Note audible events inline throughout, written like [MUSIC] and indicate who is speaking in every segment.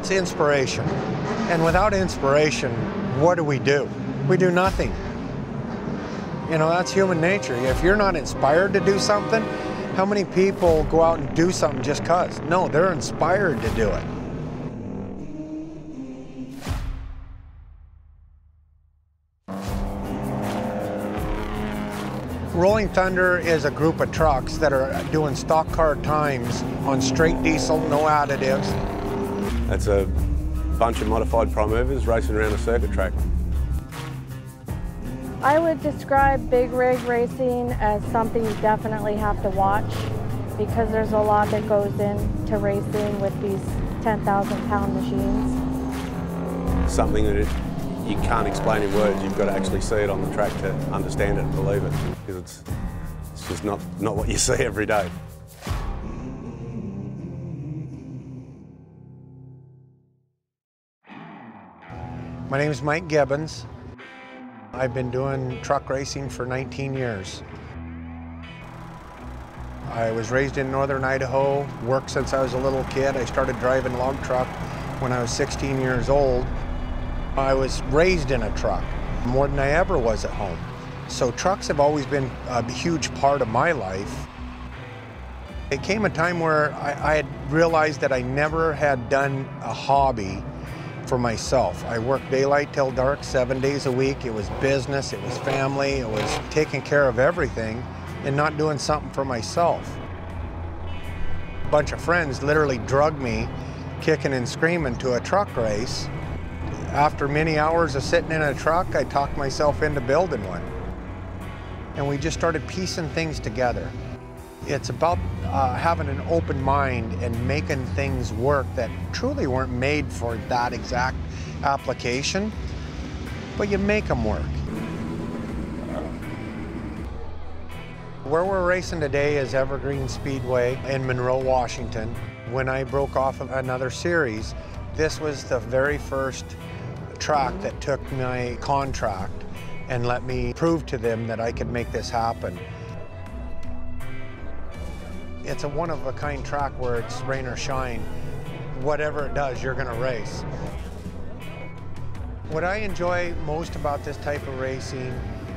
Speaker 1: It's inspiration. And without inspiration, what do we do? We do nothing. You know, that's human nature. If you're not inspired to do something, how many people go out and do something just cause? No, they're inspired to do it. Rolling Thunder is a group of trucks that are doing stock car times on straight diesel, no additives.
Speaker 2: That's a bunch of modified prime movers racing around a circuit track.
Speaker 3: I would describe big rig racing as something you definitely have to watch because there's a lot that goes into racing with these 10,000 pound machines.
Speaker 2: Something that it, you can't explain in words, you've got to actually see it on the track to understand it and believe it because it's, it's just not, not what you [LAUGHS] see every day.
Speaker 1: My name is Mike Gibbons. I've been doing truck racing for 19 years. I was raised in northern Idaho, worked since I was a little kid. I started driving log truck when I was 16 years old. I was raised in a truck more than I ever was at home. So trucks have always been a huge part of my life. It came a time where I, I had realized that I never had done a hobby for myself. I worked daylight till dark, seven days a week. It was business, it was family, it was taking care of everything and not doing something for myself. A bunch of friends literally drugged me kicking and screaming to a truck race. After many hours of sitting in a truck, I talked myself into building one. And we just started piecing things together. It's about uh, having an open mind and making things work that truly weren't made for that exact application, but you make them work. Where we're racing today is Evergreen Speedway in Monroe, Washington. When I broke off of another series, this was the very first track that took my contract and let me prove to them that I could make this happen. It's a one-of-a-kind track where it's rain or shine. Whatever it does, you're gonna race. What I enjoy most about this type of racing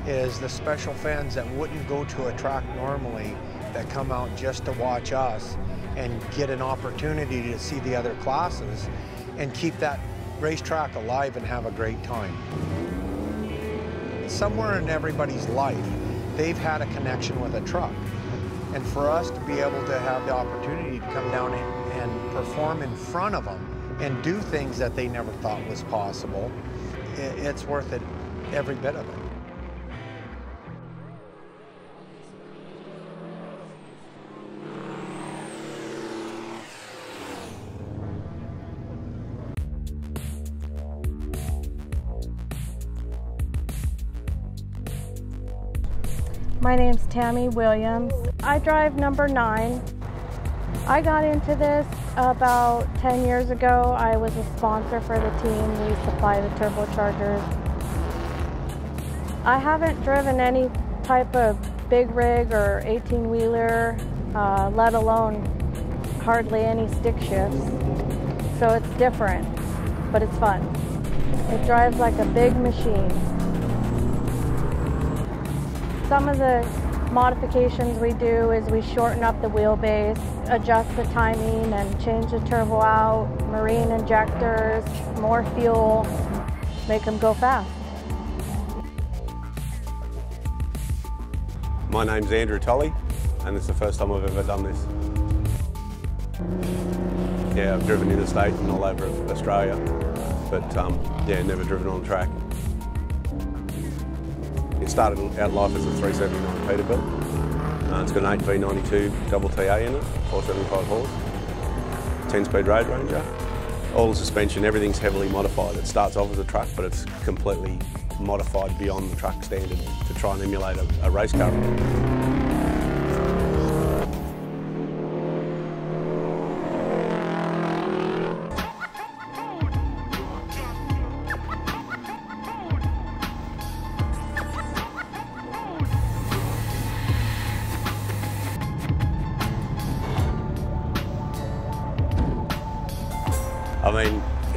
Speaker 1: is the special fans that wouldn't go to a track normally that come out just to watch us and get an opportunity to see the other classes and keep that racetrack alive and have a great time. Somewhere in everybody's life, they've had a connection with a truck. And for us to be able to have the opportunity to come down and, and perform in front of them and do things that they never thought was possible, it, it's worth it, every bit of it.
Speaker 3: My name's Tammy Williams. I drive number nine. I got into this about 10 years ago. I was a sponsor for the team. We supply the turbochargers. I haven't driven any type of big rig or 18 wheeler, uh, let alone hardly any stick shifts. So it's different, but it's fun. It drives like a big machine. Some of the modifications we do is we shorten up the wheelbase, adjust the timing and change the turbo out, marine injectors, more fuel, make them go fast.
Speaker 2: My name's Andrew Tully and it's the first time I've ever done this. Yeah, I've driven interstate and all over Australia, but um, yeah, never driven on track. It started out life as a 379 Peterbilt. Uh, it's got an 8V92 double TA in it, 475 horse, 10-speed road ranger. All the suspension, everything's heavily modified. It starts off as a truck, but it's completely modified beyond the truck standard to try and emulate a, a race car.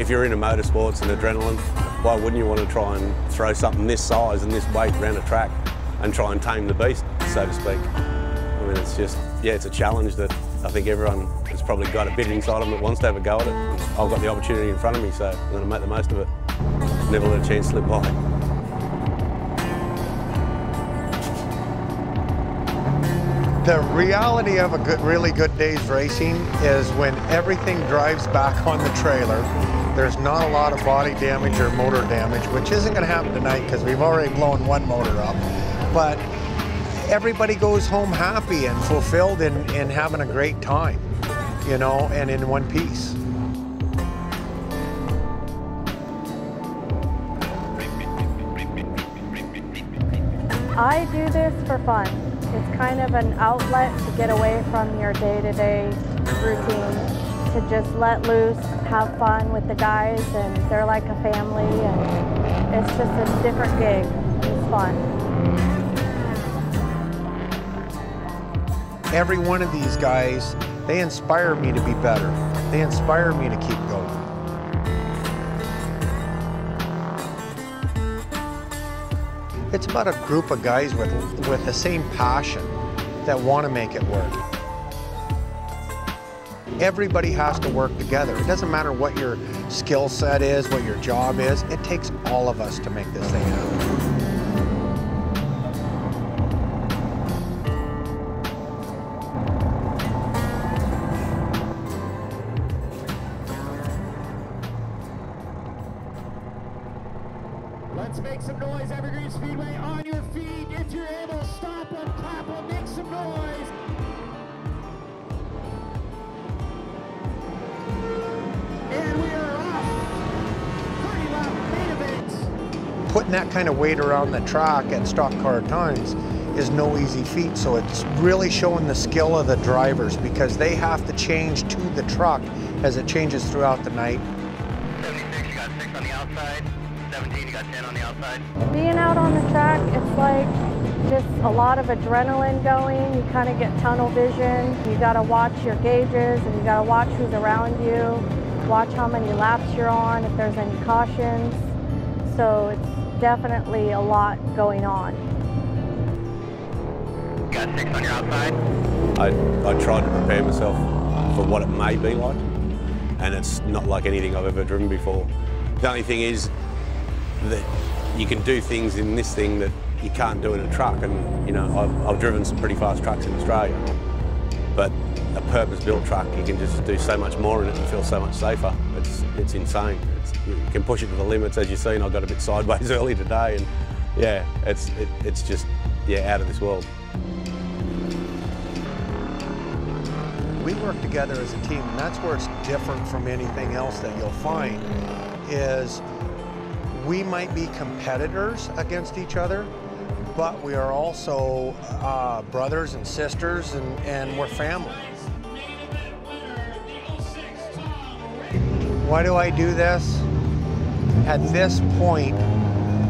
Speaker 2: If you're into motorsports and adrenaline, why wouldn't you want to try and throw something this size and this weight around a track and try and tame the beast, so to speak? I mean, it's just, yeah, it's a challenge that I think everyone has probably got a bit inside them that wants to have a go at it. I've got the opportunity in front of me, so I'm going to make the most of it. Never let a chance slip by.
Speaker 1: The reality of a good, really good day's racing is when everything drives back on the trailer. There's not a lot of body damage or motor damage, which isn't going to happen tonight because we've already blown one motor up. But everybody goes home happy and fulfilled and, having a great time, you know, and in one piece.
Speaker 3: I do this for fun. It's kind of an outlet to get away from your day-to-day routine, to just let loose, have fun with the guys, and they're like a family, and it's just a different gig. It's fun.
Speaker 1: Every one of these guys, they inspire me to be better. They inspire me to keep going. It's about a group of guys with, with the same passion that want to make it work. Everybody has to work together. It doesn't matter what your skill set is, what your job is. It takes all of us to make this thing happen.
Speaker 4: Let's make some noise, Evergreen Speedway, on your feet. If you're able, stop them, clap them, make some noise.
Speaker 1: Putting that kind of weight around the track at stock car times is no easy feat. So it's really showing the skill of the drivers because they have to change to the truck as it changes throughout the night.
Speaker 5: 76, you got 6 on the outside. 17, you got 10 on the outside.
Speaker 3: Being out on the track, it's like just a lot of adrenaline going. You kind of get tunnel vision. You got to watch your gauges and you got to watch who's around you, watch how many laps you're on, if there's any cautions. So it's definitely a lot going on.
Speaker 5: Got 6 on your outside.
Speaker 2: I, I tried to prepare myself for what it may be like, and it's not like anything I've ever driven before. The only thing is that you can do things in this thing that you can't do in a truck, and you know I've, I've driven some pretty fast trucks in Australia, but a purpose-built truck you can just do so much more in it and feel so much safer. It's it's insane. It's, you can push it to the limits, as you've seen. I got a bit sideways [LAUGHS] early today, and yeah, it's it, it's just yeah out of this world.
Speaker 1: we work together as a team and that's where it's different from anything else that you'll find is we might be competitors against each other but we are also uh, brothers and sisters and, and we're family why do i do this at this point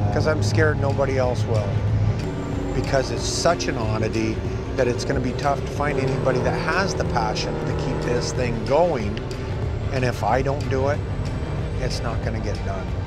Speaker 1: because i'm scared nobody else will because it's such an oddity that it's going to be tough to find anybody that has the passion to keep this thing going. And if I don't do it, it's not going to get done.